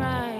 right.